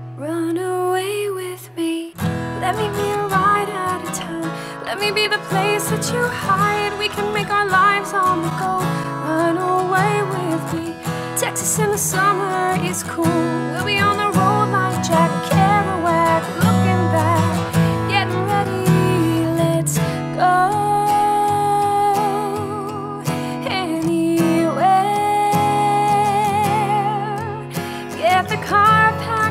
Run away with me. Let me be a ride out of town. Let me be the place that you hide. We can make our lives on the go. Run away with me. Texas in the summer is cool. We'll be on the road like Jack Kerouac. Looking back, getting ready. Let's go. Anywhere. Get the car packed.